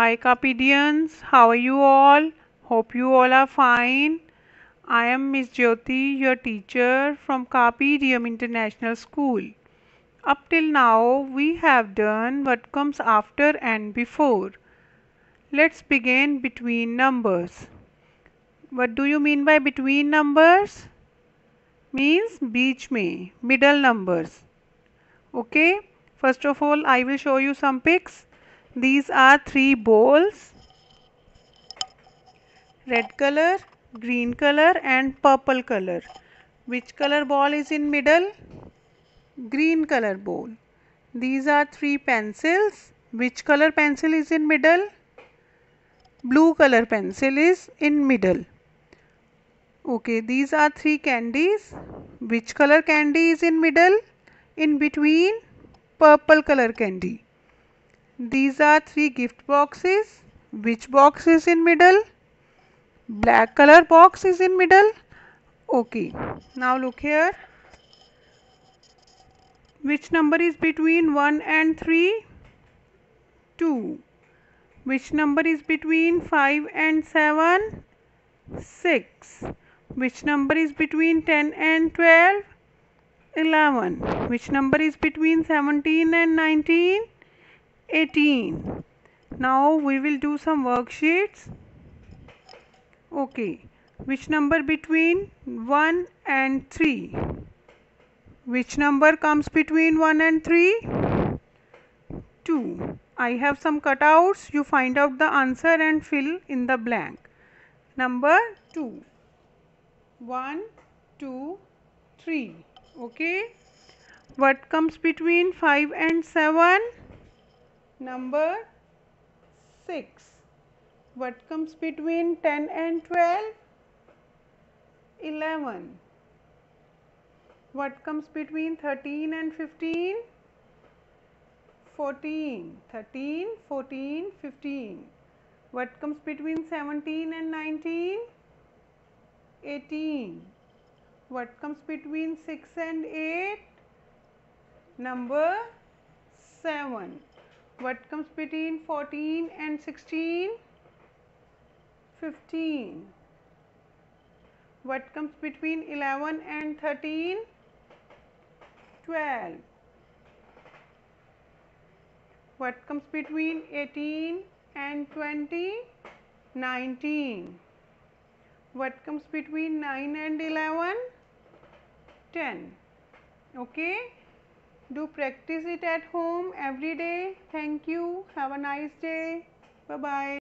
Hi Carpedians, how are you all? Hope you all are fine. I am Miss Jyoti, your teacher from Carpe Diem International School. Up till now, we have done what comes after and before. Let's begin between numbers. What do you mean by between numbers? Means beech mein, middle numbers. Okay, first of all, I will show you some pics. These are three bowls. Red color, green color and purple color. Which color ball is in middle? Green color bowl. These are three pencils. Which color pencil is in middle? Blue color pencil is in middle. Okay, these are three candies. Which color candy is in middle? In between, purple color candy. These are three gift boxes. Which box is in middle? Black color box is in middle. Okay. Now look here. Which number is between 1 and 3? 2. Which number is between 5 and 7? 6. Which number is between 10 and 12? 11. Which number is between 17 and 19? 18 now we will do some worksheets. Okay. Which number between 1 and 3 which number comes between 1 and 3 2 I have some cutouts. You find out the answer and fill in the blank. Number 2 1 2 3 okay. What comes between 5 and 7 Number 6. What comes between 10 and 12? 11. What comes between 13 and 15? 14. 13, 14, 15. What comes between 17 and 19? 18. What comes between 6 and 8? Number 7. What comes between 14 and 16? 15. What comes between 11 and 13? 12. What comes between 18 and 20? 19. What comes between 9 and 11? 10. Okay. Do practice it at home every day. Thank you. Have a nice day. Bye-bye.